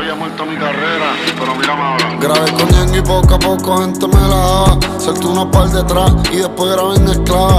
había muerto mi carrera, pero mírame ahora. Grabé con Yen y poco a poco gente me la daba. Salté una par detrás y después grabé en esclava.